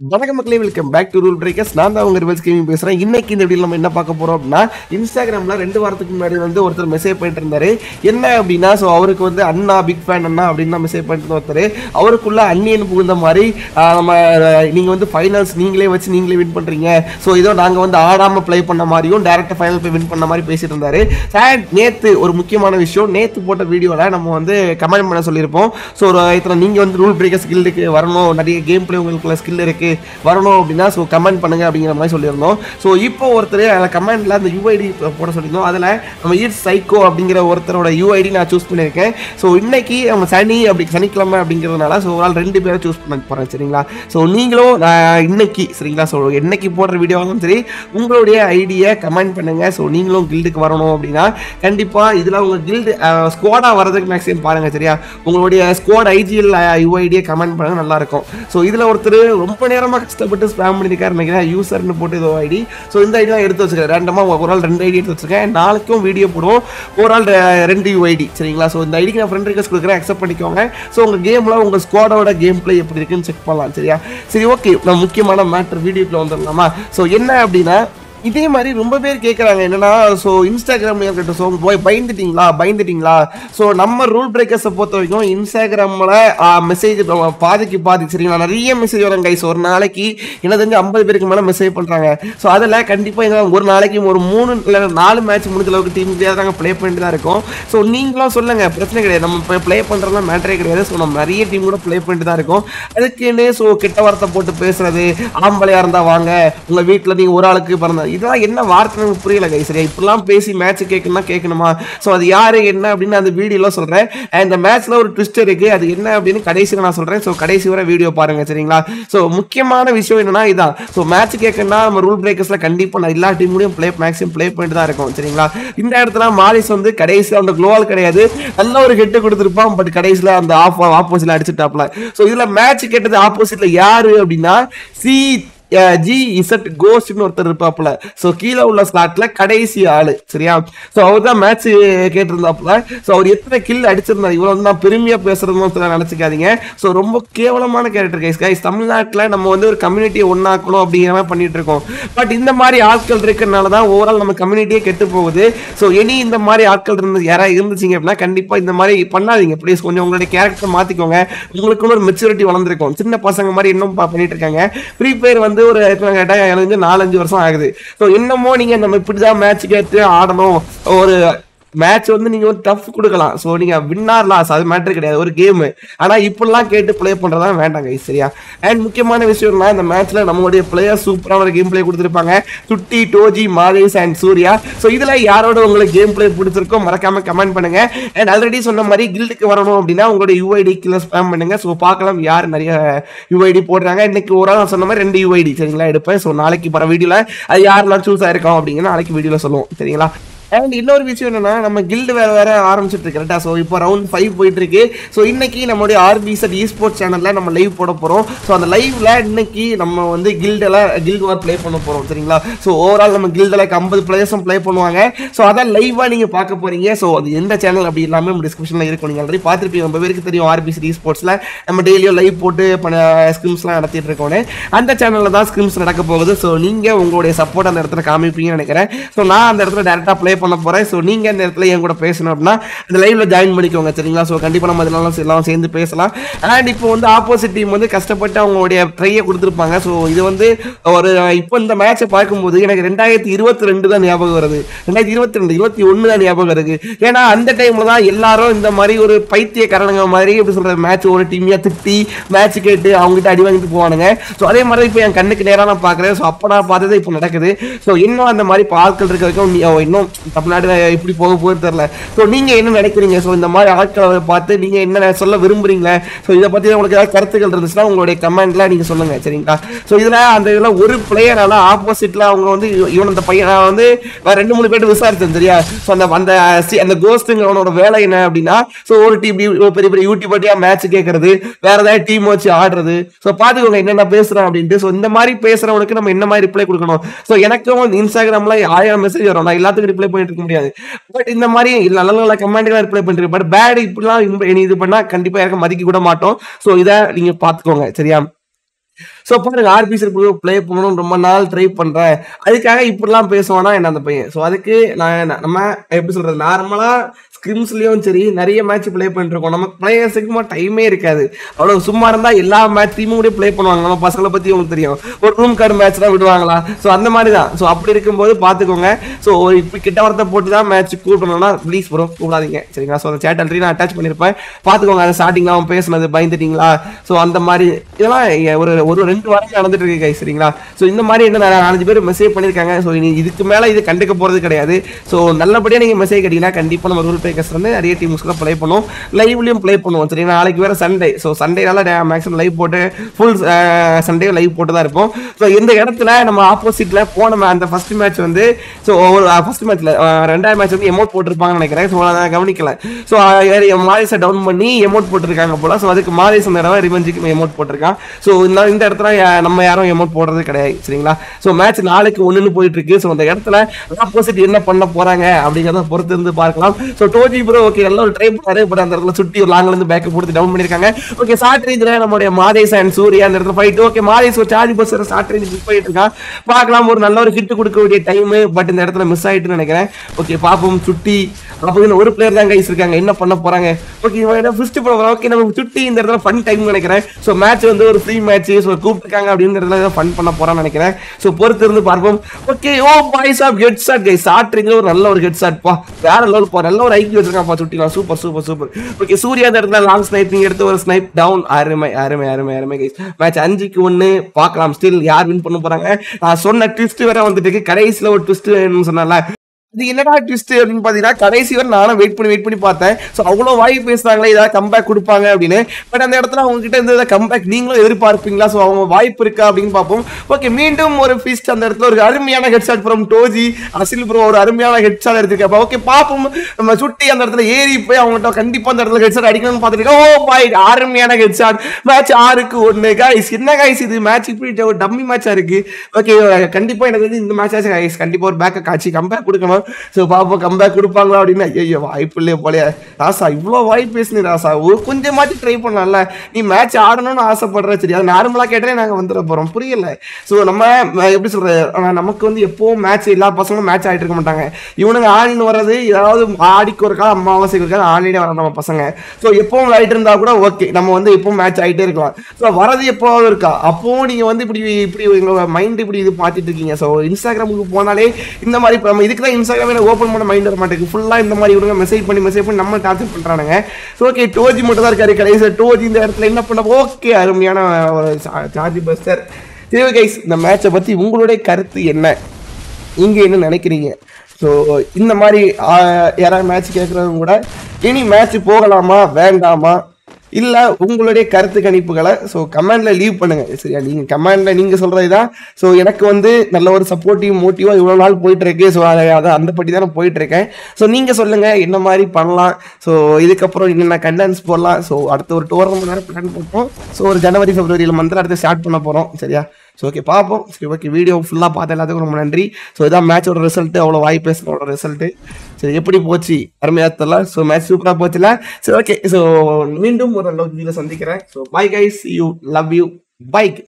வணக்கம் மக்களே welcome back to rule breakers நான் தான் உங்க ரிவல்ஸ் கேமிங் பேசுறேன். இன்னைக்கு இந்த வீடியோ நம்ம என்ன பார்க்க போகிறோம் அப்படின்னா இன்ஸ்டாகிராமில் ரெண்டு வாரத்துக்கு முன்னாடி வந்து ஒருத்தர் மெசேஜ் பண்ணிட்டு இருந்தாரு. என்ன அப்படின்னா ஸோ அவருக்கு வந்து அண்ணா பிக் ஃபேன் அண்ணா அப்படின்னு தான் மெசேஜ் பண்ணிட்டு இருந்த ஒருத்தர். அவருக்குள்ள அன்னியன் புகுந்த மாதிரி நம்ம நீங்கள் வந்து ஃபைனல்ஸ் நீங்களே வச்சு நீங்களே வின் பண்ணுறீங்க ஸோ இதோ நாங்கள் வந்து ஆடாமல் ப்ளே பண்ண மாதிரியும் டேரெக்டாக ஃபைனல் போய் வின் பண்ண மாதிரி பேசிட்டு இருந்தாரு. அண்ட் நேற்று ஒரு முக்கியமான விஷயம் நேற்று போட்ட வீடியோவில் நம்ம வந்து கமெண்ட் பண்ண சொல்லியிருப்போம். ஸோ ஒரு இத்தனை நீங்கள் வந்து ரூல் பிரேக்கர் ஸ்கில்லுக்கு வரணும். நிறைய கேம் பிளே உங்களுக்குள்ள ஸ்கில் இருக்குது இருக்கு வரணும் அப்படின்னா ஸோ கமெண்ட் பண்ணுங்க அப்படிங்கிற மாதிரி சொல்லியிருந்தோம். ஸோ இப்போ ஒருத்தர் அதில் கமெண்ட்ல அந்த யூஐடி போட சொல்லியிருந்தோம். அதில் நம்ம ஈட் சைக்கோ அப்படிங்கிற ஒருத்தரோட யூஐடி நான் சூஸ் பண்ணியிருக்கேன். ஸோ இன்னைக்கு நம்ம சனி அப்படி சனிக்கிழமை அப்படிங்கிறதுனால ஸோ ஒரு ஆள் ரெண்டு பேரை சூஸ் பண்ண போகிறேன் சரிங்களா? ஸோ நீங்களும் நான் இன்னைக்கு சரிங்களா? ஸோ என்னைக்கு போடுற வீடியோவாலும் சரி உங்களுடைய ஐடியை கமெண்ட் பண்ணுங்க. ஸோ நீங்களும் கில்டுக்கு வரணும் அப்படின்னா கண்டிப்பாக இதில் உங்கள் கில்டு ஸ்குவாடாக வரதுக்கு மேக்ஸிமம் பாருங்க சரியா? உங்களுடைய ஸ்குவாட் ஐஜிஎல் யூஐடியை கமெண்ட் பண்ணுங்கள் நல்லா இருக்கும். ஸோ இதில் ஒருத்தர் ரொம்ப நேரமாக கஷ்டப்பட்டு ஸ்பேம் பண்ணியிருக்காரு. நினைக்கிறேன் யூசர்னு போட்டு ஏதோ ஐடி ஸோ இந்த ஐடி தான் எடுத்து வச்சிருக்கேன் ரெண்டமாக ஒரு ஆள் ரெண்டு ஐடி எடுத்து வச்சுருக்கேன். நாளைக்கும் வீடியோ போடுவோம். ஒரு ஆள் ரெண்டு ரெண்டு யூஐடி சரிங்களா? ஸோ இந்த ஐடிக்கு நான் ஃப்ரெண்ட் ரிக்வஸ்ட் கொடுக்குறேன். அக்செப்ட் பண்ணிக்கோங்க. ஸோ உங்கள் கேமில் உங்கள் ஸ்குவாடோட கேம் பிளே எப்படி இருக்குன்னு செக் பண்ணலாம் சரியா? சரி ஓகே நான் முக்கியமான மேட்ரு வீடியோக்குள்ள வந்துடலாமா? ஸோ என்ன அப்படின்னா இதே மாதிரி ரொம்ப பேர் கேட்குறாங்க என்னன்னா ஸோ இன்ஸ்டாகிராம் கிட்ட ஸோ போய் பயந்துட்டீங்களா பயந்துட்டீங்களா? ஸோ நம்ம ரூல் பிரேக்கர்ஸை பொறுத்த வரைக்கும் இன்ஸ்டாகிராமில் மெசேஜ் பாதிக்கு பாதி சரிங்களா? நிறைய மெசேஜ் வரும் கைஸ் ஒரு நாளைக்கு என்ன தெரிஞ்சு ஐம்பது பேருக்கு மேலே மெசேஜ் பண்ணுறாங்க ஸோ அதில் கண்டிப்பாக என்ன ஒரு நாளைக்கு ஒரு மூணு இல்லை நாலு மேட்ச் முடிஞ்ச அளவுக்கு டீம் நாங்கள் ப்ளே பண்ணிட்டு தான் இருக்கோம். ஸோ நீங்களும் சொல்லுங்கள் பிரச்சனை கிடையாது. நம்ம இப்போ ப்ளே பண்ணுறதுலாம் மேட்டரே கிடையாது. ஸோ நம்ம நிறைய டீம் கூட ப்ளே பண்ணிட்டு தான் இருக்கோம். அதுக்குன்னு ஸோ கிட்ட வார்த்தை போட்டு பேசுறது ஆம்பளையாக இருந்தால் வாங்க உங்கள் வீட்டில் நீங்கள் ஒரு ஆளுக்கு பிறந்த இதெல்லாம் என்ன வார்த்தை புரியல கை சரியா இப்படிலாம் பேசி மேட்ச் கேட்கணும்னா கேட்கணுமா ஸோ அது யாரு என்ன அப்படின்னு அந்த வீடியோலாம் சொல்கிறேன் இந்த மேட்ச்ல ஒரு ட்விஸ்ட் இருக்கு. அது என்ன அப்படின்னு கடைசியில் நான் சொல்கிறேன் ஸோ கடைசி வரை வீடியோ பாருங்க சரிங்களா? ஸோ முக்கியமான விஷயம் என்னன்னா இதான். ஸோ மேட்ச் கேட்கணும்னா நம்ம ரூல் பிரேக்கர்ஸ்ல கண்டிப்பாக நான் எல்லா டீமுடையும் ப்ளே மேக்ஸிமம் ப்ளே பண்ணிட்டு தான் இருக்கும் சரிங்களா? இந்த இடத்துல மாலிஸ் வந்து கடைசியில் அந்த குளோவால் கிடையாது. நல்ல ஒரு ஹெட்டு கொடுத்துருப்பான் பட் கடைசியில் அந்த ஆஃப் ஆப்போசிட்ல அடிச்சுட்டாப்ல. ஸோ இதில் மேட்ச் கேட்டது ஆப்போசிட்ல யாரு அப்படின்னா சி ஜி இசட் கோஸ்ட்னு ஒருத்தர் இருப்பாப்புல. ஸோ கீழே உள்ள ஸ்லாட்ல கடைசி ஆளு சரியா? ஸோ அவர் தான் மேட்ச் கேட்டிருந்தாப்புல. ஸோ அவர் எத்தனை கில் அடிச்சிருந்தாரு இவ்வளோ வந்து நான் பெருமையா பேசுறதுன்னு நினைச்சுக்காதீங்க. ஸோ ரொம்ப கேவலமான கேரக்டர் கைஸ் கைஸ் தமிழ்நாட்டில் நம்ம வந்து ஒரு கம்யூனிட்டியை ஒன்னாக்கணும் அப்படிங்கிற மாதிரி பண்ணிட்டு இருக்கோம். பட் இந்த மாதிரி ஆட்கள் இருக்கிறனால தான் ஓவரால் நம்ம கம்யூனிட்டியே கெட்டு போகுது. ஸோ இனி இந்த மாதிரி ஆட்கள் இருந்து யாராவது இருந்துச்சிங்க அப்படின்னா கண்டிப்பா இந்த மாதிரி பண்ணாதீங்க. ப்ளீஸ் கொஞ்சம் உங்களுடைய கேரக்டர் மாத்திக்கோங்க. உங்களுக்குன்னு ஒரு மெச்சூரிட்டி வளர்ந்துருக்கும். சின்ன பசங்க மாதிரி இன்னும் பண்ணிட்டு இருக்காங்க. ஃப்ரீ ஃபயர் வந்து ஒரு எத்தனை கேட்டா எனக்கு நாலஞ்சு வருஷம் ஆகுது. ஸோ இன்னமும் நீங்க நம்ம இப்படிதான் மேட்ச் கேட்டு ஆடணும். ஒரு மேட்ச் வந்து நீங்க வந்து டஃப் கொடுக்கலாம். ஸோ நீங்க வின்னார் லாஸ் அது மேட்ரு கிடையாது. ஒரு கேம் ஆனா இப்படிலாம் கேட்டு ப்ளே பண்றதா வேண்டாங்க சரியா? அண்ட் முக்கியமான விஷயம்னா இந்த மேட்ச்ல நம்மளுடைய பிளேயர் சூப்பரான ஒரு கேம் ப்ளே கொடுத்துருப்பாங்க. சுட்டி டோஜி மாலிஸ் அண்ட் சூர்யா. ஸோ இதுல யாரோட உங்களுக்கு கேம் ப்ளே பிடிச்சிருக்கோ மறக்காம கமெண்ட் பண்ணுங்க. அண்ட் ஆல்ரெடி சொன்ன மாதிரி கில்டுக்கு வரணும் அப்படின்னா உங்களுடைய யூஐடி கீழே ஸ்பேம் பண்ணுங்க. ஸோ பார்க்கலாம் யார் நிறைய யூஐடி போடுறாங்க. இன்னைக்கு ஒரு ஆள் சொன்ன மாதிரி ரெண்டு யூஐடி சரிங்களா எடுப்பேன். ஸோ நாளைக்கு போகிற வீடியோவில் அது யாரெல்லாம் சூஸ் ஆயிருக்கோம் அப்படிங்கிற நாளைக்கு வீடியோவில் சொல்லுவோம் சரிங்களா? அண்ட் இன்னொரு விஷயம் என்னன்னா நம்ம கில்டு வேற வேற ஆரம்பிச்சிட்டு இருக்கு. கரெக்டா ஸோ இப்போ ரவுண்ட் ஃபைவ் போயிட்டு இருக்கு. ஸோ இன்னைக்கு நம்மளுடைய ஆர்பிசட் இ ஸ்போர்ட்ஸ் சேனல்ல நம்ம லைவ் போட போறோம். ஸோ அந்த லைவ்ல இன்னைக்கு நம்ம வந்து கில்டெல்லாம் கில்டு வார் ப்ளே பண்ண போறோம். சரிங்களா? ஸோ ஓவரால் நம்ம கில்டில் ஐம்பது பிளேயர்ஸும் ப்ளே பண்ணுவாங்க. ஸோ அதான் லைவா நீங்க பார்க்க போறீங்க. ஸோ அது எந்த சேனல் அப்படி எல்லாமே நம்ம டிஸ்கிரிப்ஷன்ல இருக்கும். நீங்க ஆல்ரெடி பார்த்துருப்பீங்க. ரொம்ப பேருக்கு தெரியும் ஆர்பிசட் இ ஸ்போர்ட்ஸ்ல நம்ம டெய்லியும் லைவ் போட்டு பண்ண ஸ்கிரிம்ஸ்லாம் நடத்திட்டு இருக்கோம் அந்த சேனல்ல தான் ஸ்கிரிம்ஸ் நடக்க போகுது. ஸோ நீங்க உங்களுடைய சப்போர்ட் அந்த இடத்துல காமிப்பீங்கன்னு நினைக்கிறேன். ஸோ நான் அந்த இடத்துல டேரக்டா ப்ளே பண்ண போறேன். ஸோ நீங்க அந்த இடத்துல என் கூட பேசணும் அப்படின்னா அந்த லைவ்ல ஜாயின் பண்ணிக்கோங்க சரிங்களா? ஸோ கண்டிப்பா நம்ம இதெல்லாம் எல்லாம் சேர்ந்து பேசலாம். அண்ட் இப்போ வந்து ஆப்போசிட் டீம் வந்து கஷ்டப்பட்டு அவங்களுடைய ட்ரையை கொடுத்துருப்பாங்க. ஸோ இது வந்து ஒரு இப்போ இந்த மேட்சை பார்க்கும்போது எனக்கு ரெண்டாயிரத்தி இருபத்தி ரெண்டு தான் ஞாபகம் வருது. ரெண்டாயிரத்தி இருபத்தி ரெண்டு இருபத்தி ஒன்று தான் ஞாபகம் வருது. ஏன்னா அந்த டைமில் தான் எல்லாரும் இந்த மாதிரி ஒரு பைத்திய கரணங்க மாதிரி எப்படி சொல்கிற மேட்ச் ஒரு டீமையாக திட்டி மேட்ச் கேட்டு அவங்ககிட்ட அடி வாங்கிட்டு போவானுங்க. ஸோ அதே மாதிரி இப்போ என் கண்ணுக்கு நேராக நான் பார்க்குறேன். ஸோ அப்போ நான் பார்த்தது இப்போ நடக்குது. ஸோ இன்னும் அந்த மாதிரி பார்க்கல் இருக்க வரைக்கும் இன்னும் தமிழ்நாடு எப்படி போக போகுது தெரில ஸோ நீங்கள் என்ன நினைக்கிறீங்க? ஸோ இந்த மாதிரி ஆட்களை பார்த்து நீங்கள் என்ன சொல்ல விரும்புறீங்களா? ஸோ இதை பற்றி உங்களுக்கு ஏதாவது கருத்துக்கள் இருந்துச்சுன்னா உங்களுடைய கமெண்ட்ல நீங்கள் சொல்லுங்கள் சரிங்களா? ஸோ இதில் அந்த இதில் ஒரு பிளேயரால ஆப்போசிட்டில் அவங்க வந்து இவன் அந்த பையனை நான் வந்து வேறு ரெண்டு மூணு பேர்ட்டு விசாரிச்சேன் சரியா? ஸோ அந்த அந்த சி- அந்த கோஸ்ட்டுங்கிறவனோட வேலை என்ன அப்படின்னா ஸோ ஒரு டீம் பெரிய பெரிய யூடியூபர்ட்டியா மேட்ச் கேட்கறது வேற ஏதாவது டீம் வச்சு ஆடுறது. ஸோ பார்த்துக்கோங்க என்னென்ன பேசுகிறான் அப்படின்ட்டு. ஸோ இந்த மாதிரி பேசுகிறவனுக்கு நம்ம என்ன மாதிரி ரிப்ளை கொடுக்கணும்? ஸோ எனக்கும் இன்ஸ்டாகிராமில் இன்ஸ்டாகிராம்ல ஆயிரம் மெசேஜ் வரும். நான் எல்லாத்துக்கும் ரிப்ளை போயிட்டு இருக்க முடியாது. பட் இந்த மாதிரி நல்ல நல்ல கமெண்ட்லாம் ரிப்ளை பண்ணிருக்கு பட் பேட் இப்படிலாம் இது பண்ணா கண்டிப்பா யாருக்கும் மதிக்க கூட மாட்டோம். ஸோ இதை நீங்க பாத்துக்கோங்க சரியா? ஸோ பாருங்க ஆர்பிசி ப்ளே பண்ணணும் ரொம்ப நாள் ட்ரை பண்ணுறேன் அதுக்காக இப்படிலாம் பேசுவானா என்ன அந்த பையன். ஸோ அதுக்கு நான் நம்ம எப்படி சொல்கிறது நார்மலாக ஸ்கிரிம்ஸ்லேயும் சரி நிறைய மேட்ச் ப்ளே பண்ணிட்டு இருக்கோம். நம்ம பிளேயர்ஸுக்கு டைமே இருக்காது. அவ்வளோ சும்மா இருந்தால் எல்லா மேட்ச் டீமும் கூட ப்ளே பண்ணுவாங்க. நம்ம பசங்களை பற்றி உங்களுக்கு தெரியும். ஒரு ரூம் கார்டு மேட்ச் தான் விடுவாங்களா? ஸோ அந்த மாதிரி தான். ஸோ அப்படி இருக்கும்போது பார்த்துக்கோங்க ஸோ இப்போ கிட்ட வார்த்தை போட்டு தான் மேட்ச் கூப்பிடணும்னா ப்ளீஸ் ப்ரோ கூப்பிடாதீங்க. சரிங்களா? ஸோ அந்த சேட் ஆல்ரெடி நான் அட்டாச் பண்ணியிருப்பேன் பார்த்துக்கோங்க அந்த ஸ்டார்டிங்லாம் அவன் பேசுனது பயந்துட்டீங்களா? ஸோ அந்த மாதிரி இதெல்லாம் ஒரு ஒரு ரெண்டு வாரம் நடந்துட்டு இருக்கு guys, சரிங்களா? ஸோ இந்த மாதிரி என்ன நான் நாலஞ்சு பேர் மெசேஜ் பண்ணியிருக்காங்க ஸோ இனி இதுக்கு மேலே இது கண்டுக்க போகிறது கிடையாது. ஸோ நல்லபடியாக நீங்கள் மெசேஜ் கேட்டீங்கன்னா கண்டிப்பாக நம்ம ரூல் பேக்கர்ஸ் வந்து நிறைய டீம்ஸ்க்குள்ள ப்ளே பண்ணுவோம். லைவ்லையும் ப்ளே பண்ணுவோம் சரிங்களா? நாளைக்கு வேறு சண்டே ஸோ சண்டேனால மேக்ஸிமம் லைவ் போட்டு ஃபுல் சண்டே லைவ் போட்டு தான் இருப்போம். ஸோ இந்த இடத்துல நம்ம ஆப்போசிட்டில் போன அந்த ஃபர்ஸ்ட் மேட்ச் வந்து ஸோ ஒரு ஃபர்ஸ்ட் மேட்ச்சில் ரெண்டாவது மேட்ச் வந்து எமௌண்ட் போட்டிருப்பாங்கன்னு நினைக்கிறேன். ஸோ நான் கவனிக்கல. ஸோ மாரிஸை டவுன் பண்ணி எமௌண்ட் போட்டிருக்காங்க போல. ஸோ அதுக்கு மாரிஸ் அந்த இடம் ரிவெஞ்சுக்கு எமௌண்ட் போட்டிருக்கான். ஸோ இந்த இடத்துல இடத்துல நம்ம யாரும் எமௌண்ட் போடுறது கிடையாது சரிங்களா? ஸோ மேட்ச் நாளைக்கு ஒன்றுன்னு போயிட்டு இருக்கு ஸோ அந்த இடத்துல ஆப்போசிட் என்ன பண்ண போறாங்க அப்படிங்கிறத பொறுத்து இருந்து பார்க்கலாம். ஸோ டோஜி ப்ரோ ஓகே எல்லாம் ஒரு ட்ரை பண்ணாரு பட் அந்த இடத்துல சுட்டி ஒரு லாங்ல இருந்து பேக்கை போட்டு டவுன் பண்ணிருக்காங்க ஓகே ஷார்ட் ரேஞ்சில் நம்மளுடைய மாதேஸ் அண்ட் சூர்யா அந்த இடத்துல ஃபைட் ஓகே மாதேஸ் ஒரு charge bus short range book பண்ணிட்டு இருக்கான் பார்க்கலாம் ஒரு நல்ல ஒரு ஹிட் கொடுக்க வேண்டிய டைம் பட் இந்த இடத்துல மிஸ் ஆயிட்டுன்னு நினைக்கிறேன். ஓகே பாப்போம் சுட்டி. அப்போ ஒரு பிளேயர் தான் கைஸ் இருக்காங்க. என்ன பண்ண போறாங்க? ஓகே ஃபர்ஸ்ட் போகிறோம் ஓகே நம்ம சுட்டி இந்த இடத்துல ஃபன் டைம் நினைக்கிறேன். ஸோ மேட்ச் வந்து ஒரு ஃப்ரீ மேட்ச் ஸோ கூப்பிட்டுருக்காங்க அப்படின்றதுல ஃபன் பண்ண போறான்னு நினைக்கிறேன். ஸோ பொறுத்து இருந்து பார்ப்போம். Okay oh boys of head shot guys ஷாட்ரிங்ல ஒரு நல்ல ஒரு ஹெட் ஷாட் பா. வேற லெவல் பா. நல்ல ஒரு ஐக்கியம் வச்சிருக்கான் சுட்டிலாம். Super super super okay Surya அந்த இடத்துல லாங் ஸ்னைப்பிங் எடுத்து ஒரு ஸ்னைப் டவுன் அருமை அருமை அருமை அருமை கைஸ் மேட்ச் அஞ்சுக்கு ஒன்று பார்க்கலாம். ஸ்டில் யார் வின் பண்ண போறாங்க? நான் சொன்ன ட்விஸ்ட் வேற வந்துட்டு கடைசியில் ஒரு ட்விஸ்ட் சொன்னால இது என்னடா ட்விஸ்ட் அப்படின்னு பார்த்தீங்கன்னா கடைசி வரை நானும் வெயிட் பண்ணி வெயிட் பண்ணி பார்த்தேன். ஸோ அவ்வளோ வாய் பேசுறாங்களே ஏதாவது கம்பேக் கொடுப்பாங்க அப்படின்னு. பட் அந்த இடத்துல அவங்க கிட்ட இருந்து கம்பேக் நீங்களும் எதிர்பார்ப்பீங்களா? ஸோ அவங்க வாய்ப்பு இருக்கா அப்படின்னு பார்ப்போம். ஓகே மீண்டும் ஒரு ஃபிஸ்ட் அந்த இடத்துல ஒரு அருமையான ஹெட்ஷாட் ஃப்ரம் டோஜி அசில் ப்ரோ ஒரு அருமையான ஹெட்ஷாட் ஷாட் ஓகே பார்ப்போம். நம்ம சுட்டி அந்த இடத்துல ஏறி போய் அவங்ககிட்ட கண்டிப்பாக அந்த இடத்துல ஹெட்ஷாட் அடிக்கணும்னு பார்த்துட்டு ஓ பாய் oh அருமையான ஹெட்ஷாட் மேட்ச் ஆறுக்கு ஒன்று கைஸ் என்ன கைஸ் இது? மேட்ச் இப்படி ஒரு டம்மி மேட்சாக இருக்குது ஓகே கண்டிப்பாக எனக்கு வந்து இந்த மேட்ச் ஆச்சு கைஸ் ஒரு பேக்கை காட்சி. கம்பேக் கொடுக்கணும். ஸோ பாப்பா கம்பேக் கொடுப்பாங்களா அப்படின்னு. ஐயோ வாய்ப்பு இல்லையே போலையே. ராசா இவ்வளோ வாய்ப்பு பேசுனி ராசா. ஒரு கொஞ்சமாச்சும் ட்ரை பண்ணலாம்ல. நீ மேட்ச் ஆடணும்னு ஆசைப்படுற. சரி அது நார்மலாக கேட்டாலே நாங்கள் வந்துட போகிறோம் புரியல. ஸோ நம்ம எப்படி சொல்கிறது நமக்கு வந்து எப்போவும் மேட்ச் எல்லா பசங்களும் மேட்ச் ஆகிட்டு இருக்க மாட்டாங்க. இவனுங்க ஆடின்னு வர்றது ஏதாவது ஆடிக்கு ஒருக்கா அமாவாசைக்கு ஒருக்கா ஆடினே வர நம்ம பசங்க. ஸோ எப்பவும் விளையாடிட்டு இருந்தால் கூட ஓகே நம்ம வந்து எப்பவும் மேட்ச் ஆகிட்டே இருக்கலாம். ஸோ வரது எப்போவாவது இருக்கா? அப்போவும் நீங்கள் வந்து இப்படி இப்படி உங்களோட மைண்ட் இப்படி இது பார்த்துட்டு இருக்கீங்க. ஸோ இன்ஸ்டாகிராமுக்கு போனாலே இந்த மாதிரி இப்போ நம்ம இதுக்கு தான் இன்ஸ்டாகிராமே ஓப்பன் பண்ண மைண்ட் வர மாட்டேங்குது. ஃபுல்லாக இந்த மாதிரி இவங்க மெசேஜ் பண்ணி மெசேஜ் பண்ணி நம்ம டார்ச்சர் பண்ணுறானுங்க ஸோ ஓகே டோஜி மட்டும் தான் இருக்காரு. கடைசியில் டோஜி இந்த இடத்துல என்ன பண்ண ஓகே அருமையான ஒரு சார்ஜி பஸ்டர் சரி கைஸ் இந்த மேட்சை பற்றி உங்களுடைய கருத்து என்ன? நீங்கள் என்ன நினைக்கிறீங்க? ஸோ இந்த மாதிரி யாராவது மேட்ச் கேட்குறவங்க கூட இனி மேட்ச் போகலாமா? வேண்டாமா? இல்லை உங்களுடைய கருத்து கணிப்புகளை ஸோ கமெண்டில் லீவ் பண்ணுங்கள் சரியா? நீங்கள் கமெண்டில் நீங்கள் சொல்கிறது தான் ஸோ எனக்கு வந்து நல்ல ஒரு சப்போர்ட்டிவ் மோட்டிவாக இவ்வளோ நாள் போயிட்டுருக்கு ஸோ அதை அதை அந்த படி தான் நான் போயிட்டுருக்கேன். ஸோ நீங்கள் சொல்லுங்கள் என்ன மாதிரி பண்ணலாம்? ஸோ இதுக்கப்புறம் என்னென்ன கண்டென்ட்ஸ் போடலாம்? ஸோ அடுத்த ஒரு டோர்னமெண்ட் நேரம் பிளான் போட்டோம். ஸோ ஒரு ஜனவரி பிப்ரவரியில் மந்த்ல அடுத்து ஸ்டார்ட் பண்ண போகிறோம் சரியா? ஸோ ஓகே பார்ப்போம் சரி ஓகே வீடியோ ஃபுல்லாக பார்த்த எல்லாத்துக்கும் ரொம்ப நன்றி. ஸோ இதான் மேட்சோட ரிசல்ட்டு அவ்வளோ வாய் பேசுகிறோட ரிசல்ட்டு சரி எப்படி போச்சு? அருமையாக தெரியல. ஸோ மேட்ச் சூப்பராக போச்சுல சரி ஓகே ஸோ மீண்டும் ஒரு நல்ல வீடியோ சந்திக்கிறேன். So bye guys you love you bike